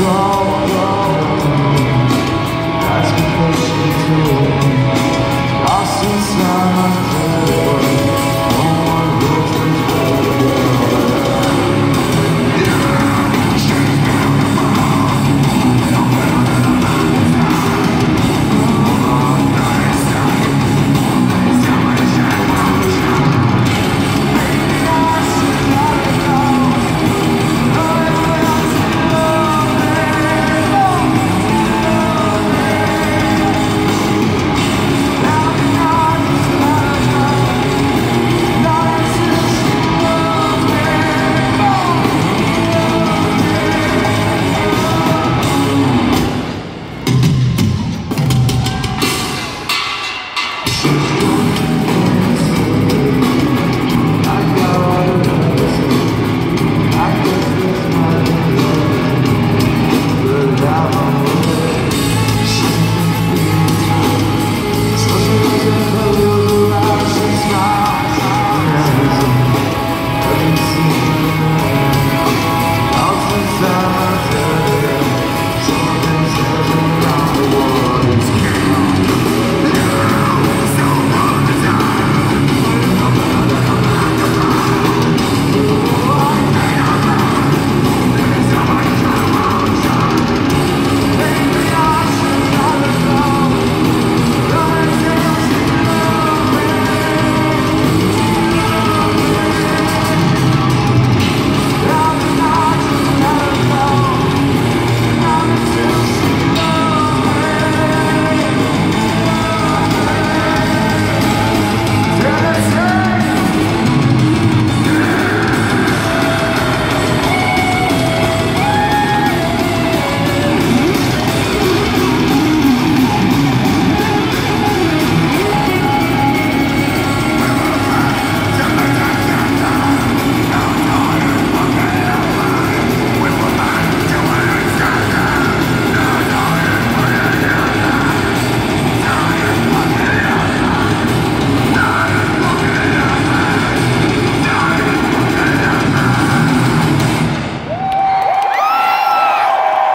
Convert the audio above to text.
wrong